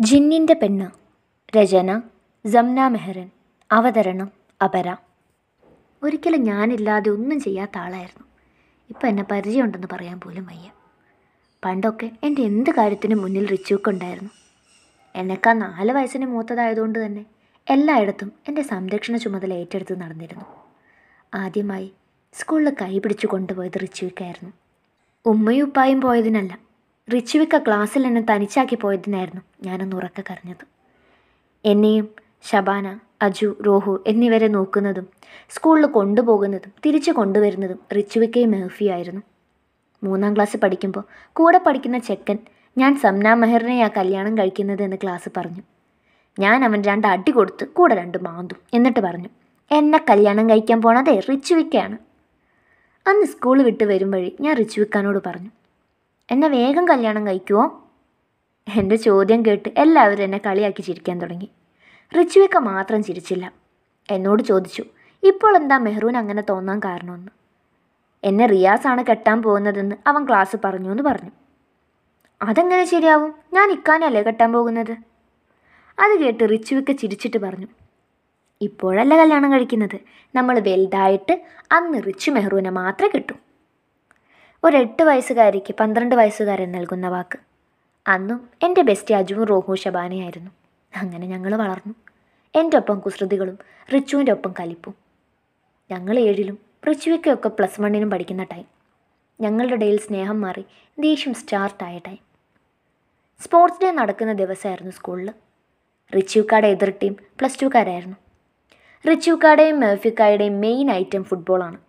ജിന്നിന്റെ പെണ്ണ്. രചന ജംന മെഹ്റൻ. അവതരണം അപര. ഒരിക്കലും ഞാനില്ലാതെ ഒന്നും ചെയ്യാത്ത ആളായിരുന്നു. ഇപ്പം എന്നെ പരിചയമുണ്ടെന്ന് പറയാൻ പോലും വയ്യ. പണ്ടൊക്കെ എന്റെ എന്ത് കാര്യത്തിനും മുന്നിൽ റിച്ചുവൊക്കെ ഉണ്ടായിരുന്നു. എന്നെക്കാൾ നാല് വയസ്സിന് മൂത്തതായതുകൊണ്ട് തന്നെ എല്ലായിടത്തും എന്റെ സംരക്ഷണ ചുമതല ഏറ്റെടുത്ത് നടന്നിരുന്നു. ആദ്യമായി സ്കൂളിൽ കൈ പിടിച്ചു കൊണ്ടുപോയത് റിച്ചുവിക്കായിരുന്നു ഉമ്മയും ഉപ്പായും പോയതിനല്ല. റിച്ചുവിക്ക ക്ലാസ്സിൽ എന്നെ തനിച്ചാക്കി പോയതിനായിരുന്നു ഞാനൊന്ന് ഉറക്ക കരഞ്ഞത്. എന്നെയും ശബാന അജു റോഹു എന്നിവരെ നോക്കുന്നതും സ്കൂളിൽ കൊണ്ടുപോകുന്നതും തിരിച്ചു കൊണ്ടുവരുന്നതും റിച്ചുവിക്കയും മെഹഫിയായിരുന്നു മൂന്നാം ക്ലാസ് പഠിക്കുമ്പോൾ കൂടെ പഠിക്കുന്ന ചെക്കൻ ഞാൻ സംന മെഹറിനെയാ കല്യാണം കഴിക്കുന്നത് എന്ന് ക്ലാസ് പറഞ്ഞു. ഞാൻ അവൻ രണ്ട് അടി കൊടുത്ത് കൂടെ രണ്ട് മാന്തും എന്നിട്ട് പറഞ്ഞു എന്നെ കല്യാണം കഴിക്കാൻ പോണതേ റിച്ചുവിക്കയാണ്. അന്ന് സ്കൂൾ വിട്ട് വരും വഴി ഞാൻ റിച്ചുവിക്കാനോട് പറഞ്ഞു എന്നെ വേഗം കല്യാണം കഴിക്കുമോ എന്റെ ചോദ്യം കേട്ട് എല്ലാവരും എന്നെ കളിയാക്കി ചിരിക്കാൻ തുടങ്ങി. റിച്ചുവൊക്കെ മാത്രം ചിരിച്ചില്ല. എന്നോട് ചോദിച്ചു ഇപ്പോൾ എന്താ മെഹ്റൂൻ അങ്ങനെ തോന്നാൻ കാരണമെന്ന്? എന്നെ റിയാസാണ് കെട്ടാൻ പോകുന്നതെന്ന് അവൻ ക്ലാസ് പറഞ്ഞു എന്ന് പറഞ്ഞു. അതെങ്ങനെ ശരിയാവും? ഞാൻ ഇക്കാനല്ലേ കെട്ടാൻ പോകുന്നത്? അത് കേട്ട് റിച്ചുവിക്ക് ചിരിച്ചിട്ട് പറഞ്ഞു ഇപ്പോഴല്ല കല്യാണം കഴിക്കുന്നത്? നമ്മൾ വലുതായിട്ട് അന്ന് റിച്ചു മെഹ്റൂനെ മാത്രമേ കിട്ടൂ. ഒരു എട്ട് വയസ്സുകാരിക്ക് പന്ത്രണ്ട് വയസ്സുകാരൻ നൽകുന്ന വാക്ക്. അന്നും എന്റെ ബെസ്റ്റ് അജുവും റോഹു ഷബാനയായിരുന്നു അങ്ങനെ ഞങ്ങൾ വളർന്നു. എന്റെ ഒപ്പം കുസൃതികളും റിച്ചുവിന്റെ ഒപ്പം കലിപ്പും. ഞങ്ങൾ ഏഴിലും റിച്ചുവയ്ക്കൊക്കെ പ്ലസ് വണ്ണിനും പഠിക്കുന്ന ടൈം. ഞങ്ങളുടെ ഇടയിൽ സ്നേഹം മാറി ദേഷ്യം സ്റ്റാർട്ടായ ടൈം. സ്പോർട്സ് ഡേ നടക്കുന്ന ദിവസമായിരുന്നു സ്കൂളിൽ റിച്ചുക്കാടെ എതിർ ടീം പ്ലസ് ടുക്കാരായിരുന്നു. റിച്ചുക്കാടെയും മെഫിക്കായുടെയും മെയിൻ ഐറ്റം ഫുട്ബോളാണ്.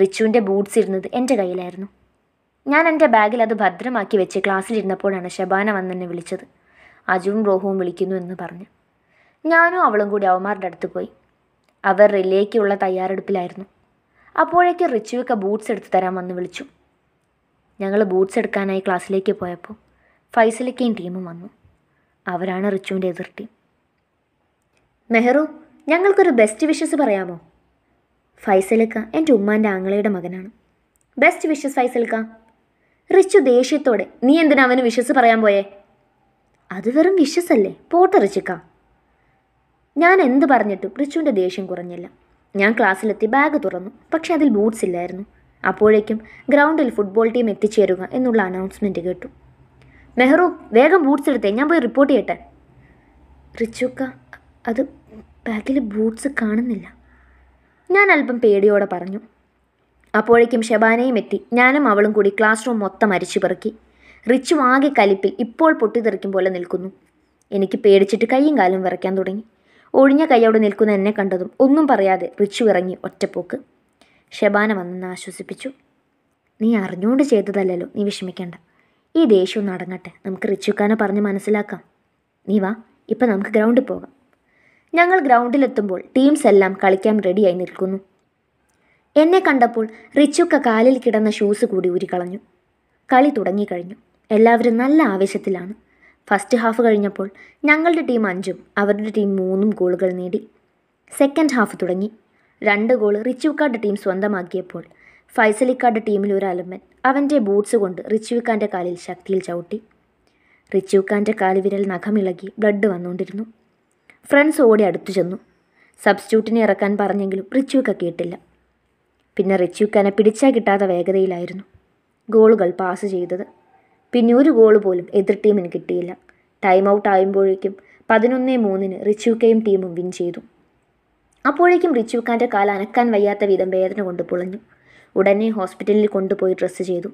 റിച്ചുവിന്റെ ബൂട്ട്സ് ഇരുന്നത് എന്റെ കയ്യിലായിരുന്നു. ഞാൻ എന്റെ ബാഗിൽ അത് ഭദ്രമാക്കി വെച്ച് ക്ലാസ്സിലിരുന്നപ്പോഴാണ് ഷബാന വന്നെന്നെ വിളിച്ചത്. അജുവും റോഹുവും വിളിക്കുന്നു എന്ന് പറഞ്ഞു. ഞാനും അവളും കൂടി അവമാരുടെ അടുത്ത് പോയി. അവർ റിലേക്കുള്ള തയ്യാറെടുപ്പിലായിരുന്നു. അപ്പോഴേക്ക് റിച്ചുവൊക്കെ ബൂട്ട്സ് എടുത്ത് തരാൻ വന്ന് വിളിച്ചു. ഞങ്ങൾ ബൂട്ട്സ് എടുക്കാനായി ക്ലാസ്സിലേക്ക് പോയപ്പോൾ ഫൈസലിക്കയും ടീമും വന്നു. അവരാണ് റിച്ചുവിന്റെ എതിർ ടീം നെഹ്റു ഞങ്ങൾക്കൊരു ബെസ്റ്റ് വിഷസ് പറയാമോ? ഫൈസലിക്ക എന്റെ ഉമ്മാന്റെ ആങ്ങളയുടെ മകനാണ്. ബെസ്റ്റ് വിഷസ് ഫൈസൽക്ക റിച്ചു ദേഷ്യത്തോടെ നീ എന്തിനാ അവന് വിഷസ് പറയാൻ പോയേ? അത് വെറും വിഷസ് അല്ലേ? പോട്ടെ റിച്ചിക്ക. ഞാൻ എന്ത് പറഞ്ഞിട്ടും റിച്ചുവിന്റെ ദേഷ്യം കുറഞ്ഞില്ല. ഞാൻ ക്ലാസ്സിലെത്തി ബാഗ് തുറന്നു. പക്ഷെ അതിൽ ബൂട്ട്സ് ഇല്ലായിരുന്നു. അപ്പോഴേക്കും ഗ്രൗണ്ടിൽ ഫുട്ബോൾ ടീം എത്തിച്ചേരുക എന്നുള്ള അനൗൺസ്മെന്റ് കേട്ടു. മെഹ്റു വേഗം ബൂട്ട്സ് എടുത്തേ ഞാൻ പോയി റിപ്പോർട്ട് ചെയ്യട്ടെ. റിച്ചുക്ക അത് ബാഗിൽ ബൂട്ട്സ് കാണുന്നില്ല. ഞാൻ അല്പം പേടിയോടെ പറഞ്ഞു. അപ്പോഴേക്കും ഷബാനയും എത്തി. ഞാനും അവളും കൂടി ക്ലാസ് റൂം മൊത്തം അരിച്ചു പെറുക്കി. റിച്ചു ആകെ കലിപ്പിൽ ഇപ്പോൾ പൊട്ടിത്തെറിക്കും പോലെ നിൽക്കുന്നു. എനിക്ക് പേടിച്ചിട്ട് കൈയും കാലും വിറയ്ക്കാൻ തുടങ്ങി. ഒഴിഞ്ഞ കൈയോടെ നിൽക്കുന്ന എന്നെ കണ്ടതും ഒന്നും പറയാതെ റിച്ചു ഇറങ്ങി ഒറ്റപ്പോക്ക്. ഷബാന വന്നെന്ന് ആശ്വസിപ്പിച്ചു. നീ അറിഞ്ഞുകൊണ്ട് ചെയ്തതല്ലല്ലോ നീ വിഷമിക്കേണ്ട. ഈ ദേഷ്യം നടങ്ങട്ടെ നമുക്ക് റിച്ചുക്കാനെ പറഞ്ഞ് മനസ്സിലാക്കാം. നീ വാ ഇപ്പം നമുക്ക് ഗ്രൗണ്ടിൽ പോകാം. ഞങ്ങൾ ഗ്രൗണ്ടിലെത്തുമ്പോൾ ടീംസ് എല്ലാം കളിക്കാൻ റെഡിയായി നിൽക്കുന്നു. എന്നെ കണ്ടപ്പോൾ റിച്ചുക്ക കാലിൽ കിടന്ന ഷൂസ് കൂടി ഊരിക്കളഞ്ഞു. കളി തുടങ്ങിക്കഴിഞ്ഞു. എല്ലാവരും നല്ല ആവേശത്തിലാണ്. ഫസ്റ്റ് ഹാഫ് കഴിഞ്ഞപ്പോൾ ഞങ്ങളുടെ ടീം അഞ്ചും അവരുടെ ടീം മൂന്നും ഗോളുകൾ നേടി. സെക്കൻഡ് ഹാഫ് തുടങ്ങി. രണ്ട് ഗോൾ റിച്ചുക്കാരുടെ ടീം സ്വന്തമാക്കിയപ്പോൾ ഫൈസലിക്കാട് ടീമിൽ ഒരു അലമ്പൻ അവന്റെ ബൂട്ട്സ് കൊണ്ട് റിച്ചുവിക്കാന്റെ കാലിൽ ശക്തിയിൽ ചവിട്ടി. റിച്ചുവിക്കാന്റെ കാലുവിരൽ നഖമിളകി ബ്ലഡ് വന്നുകൊണ്ടിരുന്നു. ഫ്രണ്ട്സ് ഓടി അടുത്തു ചെന്നു. സബ്സ്റ്റ്യൂട്ടിനെ ഇറക്കാൻ പറഞ്ഞെങ്കിലും റിച്ചുവിക്ക കേട്ടില്ല. പിന്നെ റിച്ചുവിക്കനെ പിടിച്ചാൽ കിട്ടാത്ത വേഗതയിലായിരുന്നു. ഗോളുകൾ പാസ് ചെയ്തത്. പിന്നെ ഒരു ഗോൾ പോലും എതിർ ടീമിന് കിട്ടിയില്ല. ടൈം ഔട്ട് ആയുമ്പോഴേക്കും പതിനൊന്നേ മൂന്നിന് റിച്ചുക്കയും ടീമും വിൻ ചെയ്തു. അപ്പോഴേക്കും റിച്ചുക്കാന്റെ കാല അനക്കാൻ വയ്യാത്ത വിധം വേദന കൊണ്ട് പുളഞ്ഞു. ഉടനെ ഹോസ്പിറ്റലിൽ കൊണ്ടുപോയി ഡ്രസ്സ് ചെയ്തു.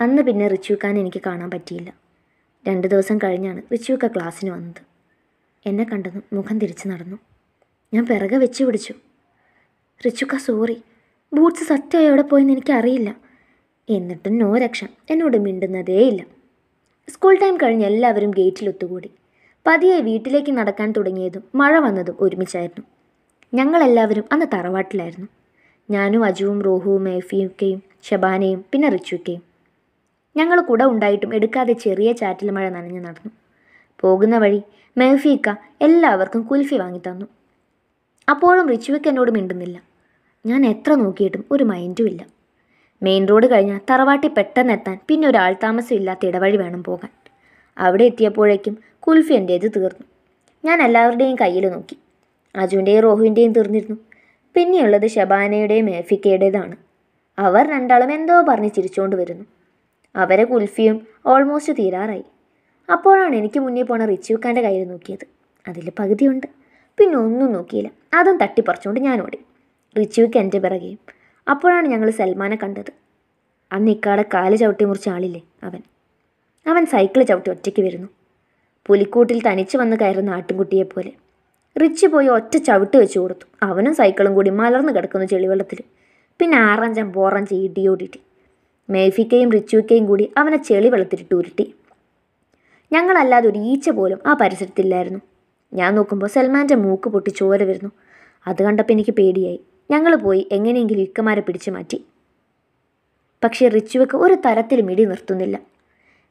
അന്ന് പിന്നെ റിച്ചുക്കാൻ എനിക്ക് കാണാൻ പറ്റിയില്ല. രണ്ട് ദിവസം കഴിഞ്ഞാണ് റിച്ചുക്ക ക്ലാസ്സിന് വന്നത്. എന്നെ കണ്ടതും മുഖം തിരിച്ചു നടന്നു. ഞാൻ പിറകെ വെച്ച് പിടിച്ചു. റിച്ചുക്ക സോറി. ബൂട്ട്സ് സത്യമായി എവിടെ പോയെന്ന് എനിക്കറിയില്ല. എന്നിട്ടും നോ രക്ഷ. എന്നോട് മിണ്ടുന്നതേയില്ല സ്കൂൾ ടൈം കഴിഞ്ഞ് എല്ലാവരും ഗേറ്റിൽ ഒത്തുകൂടി. പതിയെ വീട്ടിലേക്ക് നടക്കാൻ തുടങ്ങിയതും മഴ വന്നതും ഒരുമിച്ചായിരുന്നു. ഞങ്ങളെല്ലാവരും അന്ന് തറവാട്ടിലായിരുന്നു. ഞാനും അജുവും റോഹുവും മേഫിയൊക്കെയും ഷബാനയും പിന്നെ റിച്ചുക്കയും. ഞങ്ങൾ കുട ഉണ്ടായിട്ടും എടുക്കാതെ ചെറിയ ചാറ്റിൽ മഴ നനഞ്ഞു നടന്നു. പോകുന്ന വഴി മെഹഫീക്ക എല്ലാവർക്കും കുൽഫി വാങ്ങി തന്നു. അപ്പോഴും റിച്ചുവയ്ക്ക് എന്നോട് മിണ്ടുന്നില്ല. ഞാൻ എത്ര നോക്കിയിട്ടും ഒരു മൈൻഡും ഇല്ല. മെയിൻ റോഡ് കഴിഞ്ഞാൽ തറവാട്ടി പെട്ടെന്ന് എത്താൻ പിന്നെ ഒരാൾ ആൾതാമസം ഇല്ലാത്ത ഇടവഴി വേണം പോകാൻ. അവിടെ എത്തിയപ്പോഴേക്കും കുൽഫി എന്റേത് തീർന്നു. ഞാൻ എല്ലാവരുടെയും കയ്യിൽ നോക്കി. അജുവിന്റെയും റോഹുവിന്റെയും തീർന്നിരുന്നു. പിന്നെയുള്ളത് ഷബാനയുടെയും മേഫിക്കയുടേതാണ് അവർ രണ്ടാളും എന്തോ പറഞ്ഞ് ചിരിച്ചുകൊണ്ട് വരുന്നു. അവരെ കുൽഫിയും ഓൾമോസ്റ്റ് തീരാറായി. അപ്പോഴാണ് എനിക്ക് മുന്നേ പോണ റിച്ചുക്കാന്റെ കയ്യിൽ നോക്കിയത്. അതിൽ പകുതിയുണ്ട്. പിന്നെ ഒന്നും നോക്കിയില്ല. അതും തട്ടിപ്പറിച്ചുകൊണ്ട് ഞാൻ ഓടി. റിച്ചുവിക്ക് എന്റെ പിറകെയും അപ്പോഴാണ് ഞങ്ങൾ സൽമാനെ കണ്ടത്. അന്ന് ഇക്കാടെ കാൽ ചവിട്ടി മുറിച്ച ആളില്ലേ അവൻ. അവൻ സൈക്കിൾ ചവിട്ടി ഒറ്റയ്ക്ക് വരുന്നു. പുലിക്കൂട്ടിൽ തനിച്ച് വന്ന് കയറുന്ന ആട്ടിൻകുട്ടിയെപ്പോലെ റിച്ച് പോയി ഒറ്റ ചവിട്ട് വെച്ച് കൊടുത്തു. അവനും സൈക്കിളും കൂടി മലർന്നു കിടക്കുന്നു ചെളിവെള്ളത്തിൽ. പിന്നെ ആറഞ്ചം പോറഞ്ചം ഇടിയോടിട്ടി മേഫിക്കയും റിച്ചുവിക്കയും കൂടി അവനെ ചെളിവെള്ളത്തിലിട്ട് ഉരുട്ടി. ഞങ്ങളല്ലാതെ ഒരു ഈച്ച പോലും ആ പരിസരത്തില്ലായിരുന്നു. ഞാൻ നോക്കുമ്പോൾ സൽമാന്റെ മൂക്ക് പൊട്ടി ചോര വരുന്നു. അത് കണ്ടപ്പോൾ എനിക്ക് പേടിയായി. ഞങ്ങൾ പോയി എങ്ങനെയെങ്കിലും ഇക്കമാരെ പിടിച്ചു മാറ്റി. പക്ഷേ റിച്ചുവക്ക് ഒരു തരത്തിലും ഇടി നിർത്തുന്നില്ല.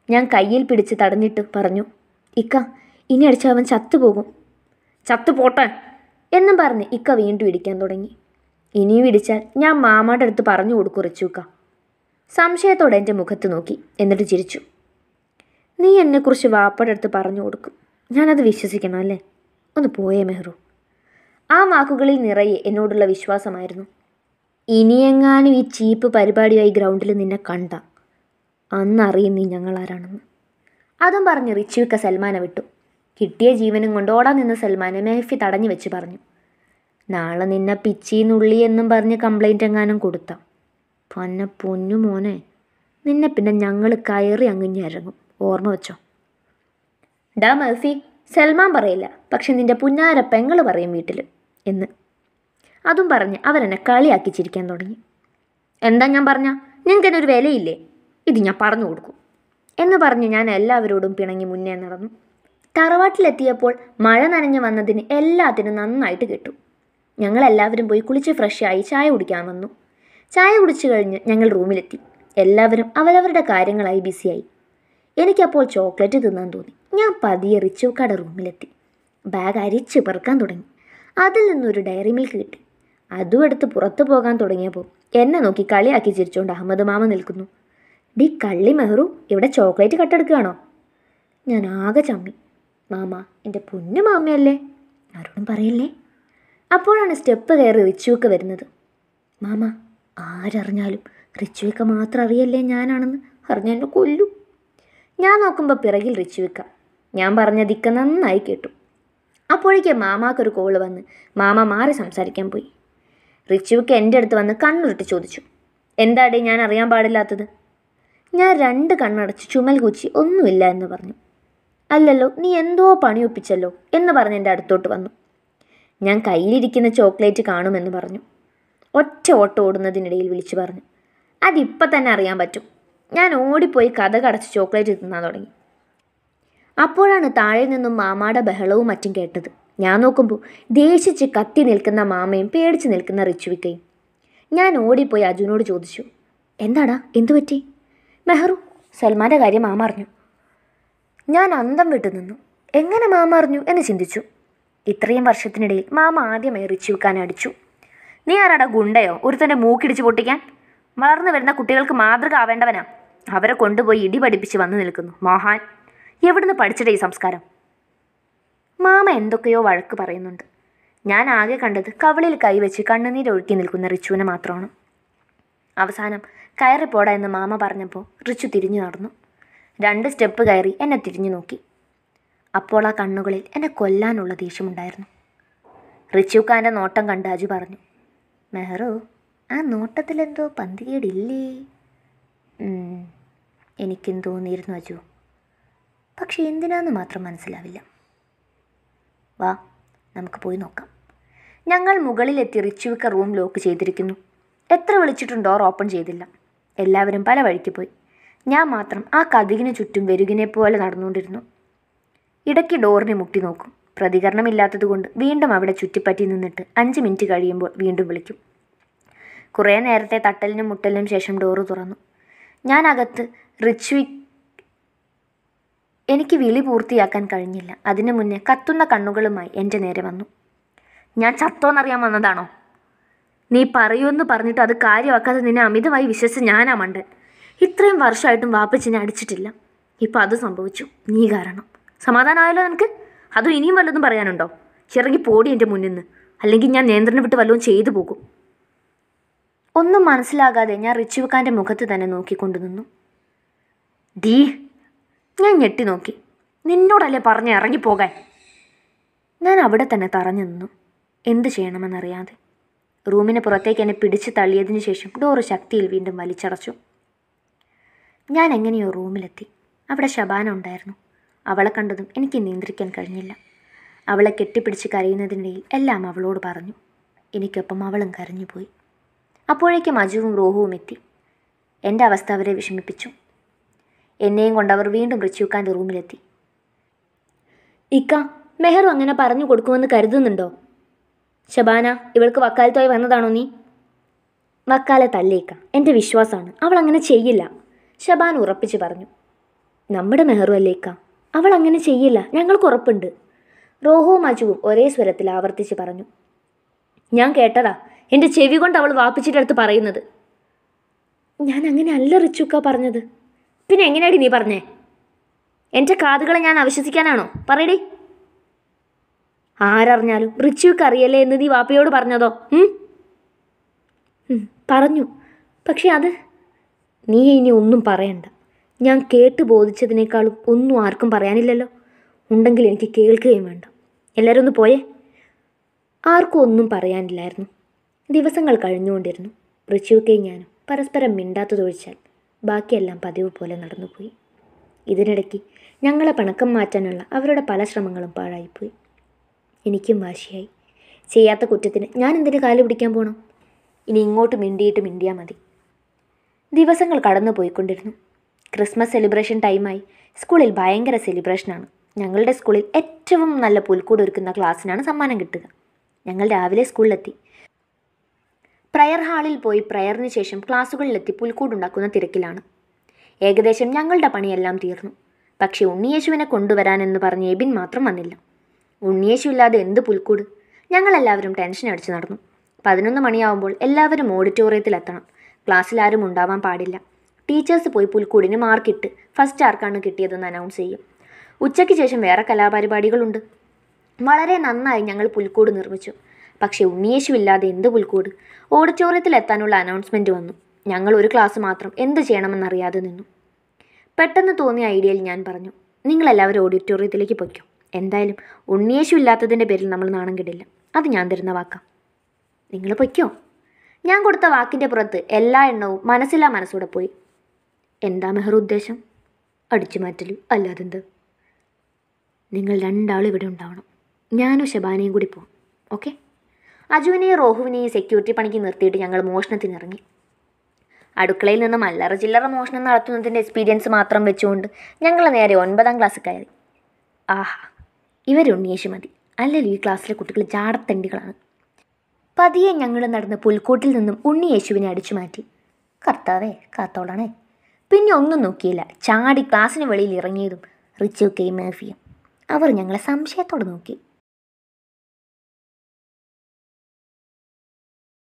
ഞാൻ കയ്യിൽ പിടിച്ച് തടഞ്ഞിട്ട് പറഞ്ഞു ഇക്ക ഇനി അടിച്ച അവൻ ചത്തുപോകും. ചത്തു പോട്ടെ എന്നും പറഞ്ഞ് ഇക്ക വീണ്ടും ഇടിക്കാൻ തുടങ്ങി. ഇനിയും ഇടിച്ചാൽ ഞാൻ മാമാടെ അടുത്ത് പറഞ്ഞു കൊടുക്കും റിച്ചുക്ക. സംശയത്തോടെ എന്റെ മുഖത്ത് നോക്കി. എന്നിട്ട് ചിരിച്ചു. നീ എന്നെക്കുറിച്ച് വാപ്പയുടെ അടുത്ത് പറഞ്ഞു കൊടുക്കും. ഞാനത് വിശ്വസിക്കണം അല്ലേ? ഒന്ന് പോയേ മെഹ്റു. ആ വാക്കുകളിൽ നിറയെ എന്നോടുള്ള വിശ്വാസമായിരുന്നു. ഇനിയെങ്ങാനും ഈ ചീപ്പ് പരിപാടിയായി ഗ്രൗണ്ടിൽ നിന്നെ കണ്ട. അന്നറിയും നീ ഞങ്ങളാരാണെന്ന്. അതും പറഞ്ഞ് റിച്ചുവിക്ക സൽമാനെ വിട്ടു. കിട്ടിയ ജീവനും കൊണ്ട് ഓടാൻ നിന്ന സൽമാനെ മെഹഫി തടഞ്ഞു വെച്ച് പറഞ്ഞു. നാളെ നിന്നെ പിച്ചീന്നുള്ളി എന്നും പറഞ്ഞ് കംപ്ലൈന്റ് എങ്ങാനും കൊടുത്താം? പൊന്നെ പൊന്നു മോനെ. നിന്നെ പിന്നെ ഞങ്ങൾ കയറി അങ്ങിഞ്ഞിറങ്ങും ഓർമ്മ വെച്ചോ. ഡാ മേഴ്സി സൽമാൻ പറയില്ല പക്ഷെ നിന്റെ പുന്നാര പെങ്ങൾ പറയും വീട്ടിൽ എന്ന്. അതും പറഞ്ഞ് അവരെന്നെ കളിയാക്കി ചിരിക്കാൻ തുടങ്ങി. എന്താ ഞാൻ പറഞ്ഞ? നിനക്കെന്നൊരു വിലയില്ലേ? ഇത് ഞാൻ പറഞ്ഞു കൊടുക്കും എന്ന് പറഞ്ഞ് ഞാൻ എല്ലാവരോടും പിണങ്ങി മുന്നേ നടന്നു. തറവാട്ടിലെത്തിയപ്പോൾ മഴ നനഞ്ഞു വന്നതിന് എല്ലാത്തിനും നന്നായിട്ട് കിട്ടു. ഞങ്ങളെല്ലാവരും പോയി കുളിച്ച് ഫ്രഷായി ചായ കുടിക്കാൻ വന്നു. ചായ കുടിച്ചു കഴിഞ്ഞ് ഞങ്ങൾ റൂമിലെത്തി. എല്ലാവരും അവരവരുടെ കാര്യങ്ങളായി ബിസിയായി എനിക്കപ്പോൾ ചോക്ലേറ്റ് തിന്നാൻ തോന്നി. ഞാൻ പതിയെ റിച്ചോക്കാടെ റൂമിലെത്തി. ബാഗ് അരിച്ച് പെറുക്കാൻ തുടങ്ങി. അതിൽ നിന്നൊരു ഡയറി മിൽക്ക് കിട്ടി. അതും എടുത്ത് പുറത്തു പോകാൻ തുടങ്ങിയപ്പോൾ എന്നെ നോക്കി കളിയാക്കി ചിരിച്ചുകൊണ്ട് അഹമ്മദ് മാമ നിൽക്കുന്നു. ഡി കള്ളി മെഹ്റു ഇവിടെ ചോക്ലേറ്റ് കട്ടെടുക്കുകയാണോ? ഞാൻ ആകെ ചമ്മി. മാമ എന്റെ പൊന്നു മാമയല്ലേ? ആരോടും പറയല്ലേ? അപ്പോഴാണ് സ്റ്റെപ്പ് കയറി റിച്ചുവൊക്കെ വരുന്നത്. മാമ ആരറിഞ്ഞാലും റിച്ചുവൊക്കെ മാത്രം അറിയല്ലേ ഞാനാണെന്ന്? അറിഞ്ഞ എന്നെ കൊല്ലു. ഞാൻ നോക്കുമ്പോൾ പിറകിൽ റിച്ചുവെക്ക ഞാൻ പറഞ്ഞ ദിക്ക നന്നായി കേട്ടു. അപ്പോഴേക്കും മാമാക്കൊരു കോൾ വന്ന് മാമ മാറി സംസാരിക്കാൻ പോയി. റിച്ചുവിക്ക് എന്റെ അടുത്ത് വന്ന് കണ്ണുരുട്ടി ചോദിച്ചു എന്താടേ ഞാൻ അറിയാൻ പാടില്ലാത്തത്? ഞാൻ രണ്ട് കണ്ണടച്ച് ചുമൽ കൂച്ചി ഒന്നുമില്ല എന്ന് പറഞ്ഞു. അല്ലല്ലോ നീ എന്തോ പണി ഒപ്പിച്ചല്ലോ എന്ന് പറഞ്ഞ് എന്റെ അടുത്തോട്ട് വന്നു. ഞാൻ കയ്യിലിരിക്കുന്ന ചോക്ലേറ്റ് കാണുമെന്ന് പറഞ്ഞു. ഒറ്റ ഓട്ടം ഓടുന്നതിനിടയിൽ വിളിച്ചു പറഞ്ഞു അതിപ്പം തന്നെ അറിയാൻ പറ്റും. ഞാൻ ഓടിപ്പോയി കഥ കടച്ച് ചോക്ലേറ്റ് തിന്നാൻ തുടങ്ങി. അപ്പോഴാണ് താഴെ നിന്നും മാമാടെ ബഹളവും മറ്റും കേട്ടത്. ഞാൻ നോക്കുമ്പോൾ ദേഷിച്ച് കത്തി നിൽക്കുന്ന മാമയും പേടിച്ച് നിൽക്കുന്ന റിച്ചുവിക്കയും. ഞാൻ ഓടിപ്പോയി അജുനോട് ചോദിച്ചു എന്താടാ? എന്തു പറ്റി? മെഹറു സൽമാന്റെ കാര്യം മാമ അറിഞ്ഞു. ഞാൻ അന്തം വിട്ടു നിന്നു. എങ്ങനെ മാമ അറിഞ്ഞു? എന്ന് ചിന്തിച്ചു. ഇത്രയും വർഷത്തിനിടയിൽ മാമ ആദ്യമായി റിച്ചുവിക്കാൻ അടിച്ചു. നീ ആരാടാ ഗുണ്ടയോ? ഒരുത്തന്റെ മൂക്കിടിച്ച് പൊട്ടിക്കാൻ? വളർന്നു വരുന്ന കുട്ടികൾക്ക് മാതൃക ആവേണ്ടവനാ. അവരെ കൊണ്ടുപോയി ഇടി പഠിപ്പിച്ച് വന്നു നിൽക്കുന്നു. മോഹാൻ എവിടുന്ന് പഠിച്ചിട്ടേ ഈ സംസ്കാരം? മാമ എന്തൊക്കെയോ വഴക്ക് പറയുന്നുണ്ട്. ഞാൻ ആകെ കണ്ടത് കവളിൽ കൈവച്ച് കണ്ണുനീരൊഴുക്കി നിൽക്കുന്ന റിച്ചുവിനെ മാത്രമാണ്. അവസാനം കയറിപ്പോടാ എന്ന് മാമ പറഞ്ഞപ്പോൾ റിച്ചു തിരിഞ്ഞു നടന്നു. രണ്ട് സ്റ്റെപ്പ് കയറി എന്നെ തിരിഞ്ഞു നോക്കി. അപ്പോൾ ആ കണ്ണുകളിൽ എന്നെ കൊല്ലാനുള്ള ദേഷ്യമുണ്ടായിരുന്നു. റിച്ചുക്കാന്റെ നോട്ടം കണ്ട് അജു പറഞ്ഞു മെഹറു ആ നോട്ടത്തിലെന്തോ പന്തികേടില്ലേ? എനിക്കും തോന്നിയിരുന്നു അജു. പക്ഷെ എന്തിനാന്ന് മാത്രം മനസ്സിലാവില്ല. വാ നമുക്ക് പോയി നോക്കാം. ഞങ്ങൾ മുകളിലെത്തി റിച്ചുവിക്ക റൂം ലോക്ക് ചെയ്തിരിക്കുന്നു. എത്ര വിളിച്ചിട്ടും ഡോർ ഓപ്പൺ ചെയ്തില്ല. എല്ലാവരും പല വഴിക്ക് പോയി. ഞാൻ മാത്രം ആ കതികിന് ചുറ്റും വെരുകിനെ പോലെ നടന്നുകൊണ്ടിരുന്നു. ഇടയ്ക്ക് ഡോറിനെ മുട്ടി നോക്കും. പ്രതികരണമില്ലാത്തതുകൊണ്ട് വീണ്ടും അവിടെ ചുറ്റിപ്പറ്റി നിന്നിട്ട് അഞ്ച് മിനിറ്റ് കഴിയുമ്പോൾ വീണ്ടും വിളിക്കും. കുറേ നേരത്തെ തട്ടലിനും മുട്ടലിനും ശേഷം ഡോറ് തുറന്നു. ഞാൻ അകത്ത് റിച്വി എനിക്ക് വിളി പൂർത്തിയാക്കാൻ കഴിഞ്ഞില്ല. അതിനു മുന്നേ കത്തുന്ന കണ്ണുകളുമായി എന്റെ നേരെ വന്നു. ഞാൻ ചത്തോന്നറിയാൻ വന്നതാണോ? നീ പറയുമെന്ന് പറഞ്ഞിട്ട് അത് കാര്യമാക്കാതെ നിന്നെ അമിതമായി വിശ്വസിച്ച് ഞാനാ മണ്ട് ഇത്രയും വർഷമായിട്ടും വാപ്പച്ചിനെ അടിച്ചിട്ടില്ല. ഇപ്പം അത് സംഭവിച്ചു. നീ കാരണം. സമാധാനമായല്ലോ നിനക്ക്? അതും ഇനിയും വല്ലതും പറയാനുണ്ടോ? ചിറങ്ങി പോടി എന്റെ മുന്നിൽ നിന്ന് അല്ലെങ്കിൽ ഞാൻ നിയന്ത്രണം വിട്ട് വല്ലതും ചെയ്തു പോകും. ഒന്നും മനസ്സിലാകാതെ ഞാൻ റിച്ചുവക്കാന്റെ മുഖത്ത് തന്നെ നോക്കിക്കൊണ്ടു നിന്നു. ദീ ഞാൻ ഞെട്ടി നോക്കി. നിന്നോടല്ലേ പറഞ്ഞ് ഇറങ്ങിപ്പോകാൻ? ഞാൻ അവിടെ തന്നെ തറഞ്ഞു നിന്നു. എന്ത് ചെയ്യണമെന്നറിയാതെ. റൂമിന് പുറത്തേക്ക് എന്നെ പിടിച്ച് തള്ളിയതിന് ശേഷം ഡോറ് ശക്തിയിൽ വീണ്ടും വലിച്ചടച്ചു. ഞാൻ എങ്ങനെയോ റൂമിലെത്തി. അവിടെ ശബാന ഉണ്ടായിരുന്നു. അവളെ കണ്ടതും എനിക്ക് നിയന്ത്രിക്കാൻ കഴിഞ്ഞില്ല. അവളെ കെട്ടിപ്പിടിച്ച് കരയുന്നതിനിടയിൽ എല്ലാം അവളോട് പറഞ്ഞു. എനിക്കൊപ്പം അവളും കരഞ്ഞുപോയി. അപ്പോഴേക്കും അജുവും റോഹുവും എത്തി. എന്റെ അവസ്ഥ അവരെ വിഷമിപ്പിച്ചു. എന്നെയും കൊണ്ടവർ വീണ്ടും റിച്ചുക്കാന്റെ റൂമിലെത്തി. ഇക്ക മെഹറു അങ്ങനെ പറഞ്ഞു കൊടുക്കുമെന്ന് കരുതുന്നുണ്ടോ? ശബാന ഇവൾക്ക് വക്കാലത്തായി വന്നതാണോ നീ? വക്കാലത്തല്ലേക്ക എന്റെ വിശ്വാസമാണ്. അവൾ അങ്ങനെ ചെയ്യില്ല. ശബാൻ ഉറപ്പിച്ച് പറഞ്ഞു. നമ്മുടെ മെഹറു അല്ലേക്ക അവൾ അങ്ങനെ ചെയ്യില്ല. ഞങ്ങൾക്ക് ഉറപ്പുണ്ട്. റോഹുവും അജുവും ഒരേ സ്വരത്തിൽ ആവർത്തിച്ച് പറഞ്ഞു. ഞാൻ കേട്ടതാ. എന്റെ ചെവി കൊണ്ട് അവൾ വാപ്പിച്ചിട്ടടുത്ത് പറയുന്നത്. ഞാൻ അങ്ങനെ അല്ല റിച്ചുക്ക പറഞ്ഞത്. പിന്നെ എങ്ങനെയാടി നീ പറഞ്ഞേ? എന്റെ കാതുകളെ ഞാൻ അവിശ്വസിക്കാനാണോ? പറയടി. ആരറിഞ്ഞാലും റിച്ചുക്ക് അറിയല്ലേ എന്ന് നീ വാപ്പയോട് പറഞ്ഞതോ? പറഞ്ഞു. പക്ഷെ അത് നീ ഇനി ഒന്നും പറയണ്ട. ഞാൻ കേട്ട് ബോധിച്ചതിനേക്കാളും ഒന്നും ആർക്കും പറയാനില്ലല്ലോ. ഉണ്ടെങ്കിൽ എനിക്ക് കേൾക്കുകയും വേണ്ട. എല്ലാവരും ഒന്ന് പോയേ. ആർക്കും ഒന്നും പറയാനില്ലായിരുന്നു. ദിവസങ്ങൾ കഴിഞ്ഞുകൊണ്ടിരുന്നു. റിച്ചുവൊക്കെ ഞാനും പരസ്പരം മിണ്ടാത്തതൊഴിച്ചാൽ ബാക്കിയെല്ലാം പതിവ് പോലെ നടന്നുപോയി. ഇതിനിടയ്ക്ക് ഞങ്ങളെ പണക്കം മാറ്റാനുള്ള അവരുടെ പല ശ്രമങ്ങളും പാഴായിപ്പോയി. എനിക്കും വാശിയായി. ചെയ്യാത്ത കുറ്റത്തിന് ഞാൻ എന്തിനു കാൽ പിടിക്കാൻ പോകണം ഇനി ഇങ്ങോട്ട് മിണ്ടിയിട്ട് മിണ്ടിയാൽ മതി. ദിവസങ്ങൾ കടന്നു പോയിക്കൊണ്ടിരുന്നു ക്രിസ്മസ് സെലിബ്രേഷൻ ടൈമായി സ്കൂളിൽ ഭയങ്കര സെലിബ്രേഷനാണ്. ഞങ്ങളുടെ സ്കൂളിൽ ഏറ്റവും നല്ല പുൽക്കൂട് ഒരുക്കുന്ന ക്ലാസ്സിനാണ് സമ്മാനം കിട്ടുക. ഞങ്ങൾ രാവിലെ സ്കൂളിലെത്തി. പ്രയർ ഹാളിൽ പോയി പ്രയറിന് ശേഷം ക്ലാസ്സുകളിലെത്തി പുൽക്കൂടുണ്ടാക്കുന്ന തിരക്കിലാണ്. ഏകദേശം ഞങ്ങളുടെ പണിയെല്ലാം തീർന്നു. പക്ഷേ ഉണ്ണിയേശുവിനെ കൊണ്ടുവരാനെന്ന് പറഞ്ഞ് എബിൻ മാത്രം വന്നില്ല. ഉണ്ണിയേശു ഇല്ലാതെ എന്ത് പുൽക്കൂട്? ഞങ്ങളെല്ലാവരും ടെൻഷൻ അടിച്ചു നടന്നു. പതിനൊന്ന് മണിയാവുമ്പോൾ എല്ലാവരും ഓഡിറ്റോറിയത്തിലെത്തണം ക്ലാസ്സിൽ ആരും ഉണ്ടാവാൻ പാടില്ല. ടീച്ചേഴ്സ് പോയി പുൽക്കൂടിന് മാർക്കിട്ട് ഫസ്റ്റ് ആർക്കാണ് കിട്ടിയതെന്ന് അനൗൺസ് ചെയ്യും. ഉച്ചയ്ക്ക് ശേഷം വേറെ കലാപരിപാടികളുണ്ട്. വളരെ നന്നായി ഞങ്ങൾ പുൽക്കൂട് നിർമ്മിച്ചു. പക്ഷേ ഉണ്ണിയേശു ഇല്ലാതെ എന്ത് പുൽക്കൂട്? ഓഡിറ്റോറിയത്തിൽ എത്താനുള്ള അനൗൺസ്മെന്റ് വന്നു. ഞങ്ങൾ ഒരു ക്ലാസ് മാത്രം എന്ത് ചെയ്യണമെന്നറിയാതെ നിന്നു. പെട്ടെന്ന് തോന്നിയ ഐഡിയയിൽ ഞാൻ പറഞ്ഞു നിങ്ങളെല്ലാവരും ഓഡിറ്റോറിയത്തിലേക്ക് പൊയ്ക്കോ. എന്തായാലും ഉണ്ണിയേശു ഇല്ലാത്തതിന്റെ പേരിൽ നമ്മൾ നാണം കിടില്ല. അത് ഞാൻ തരുന്ന വാക്കാം. നിങ്ങൾ പൊയ്ക്കോ. ഞാൻ കൊടുത്ത വാക്കിന്റെ പുറത്ത് എല്ലാ എണ്ണവും മനസ്സിലാ മനസ്സൂടെ പോയി. എന്താ മെഹർ ഉദ്ദേശം? അടിച്ചു മാറ്റലു അല്ലാതെന്ത്? നിങ്ങൾ രണ്ടാളും ഇവിടെ ഉണ്ടാവണം. ഞാനും ശബാനയും കൂടി പോകും ഓക്കെ? അജുവിനെയും റോഹുവിനെയും സെക്യൂരിറ്റി പണിക്ക് നിർത്തിയിട്ട് ഞങ്ങൾ മോഷണത്തിനിറങ്ങി. അടുക്കളയിൽ നിന്ന് മല്ലറ ചില്ലറ മോഷണം നടത്തുന്നതിന്റെ എക്സ്പീരിയൻസ് മാത്രം വെച്ചുകൊണ്ട് ഞങ്ങൾ നേരെ ഒൻപതാം ക്ലാസ് കയറി. ആഹാ ഇവരുണ്ണിയേശു മതി. അല്ലെങ്കിൽ ഈ ക്ലാസ്സിലെ കുട്ടികൾ ജാടത്തണ്ടികളാണ്. പതിയെ ഞങ്ങൾ നടന്ന് പുൽക്കൂട്ടിൽ നിന്നും ഉണ്ണിയേശുവിനെ അടിച്ചു മാറ്റി. കർത്താവേ കാത്തോളണേ. പിന്നെ ഒന്നും നോക്കിയില്ല. ചാടി ക്ലാസ്സിന് വെളിയിൽ ഇറങ്ങിയതും റിച്ചുക്കയും മേഫിയും. അവർ ഞങ്ങളെ സംശയത്തോടെ നോക്കി.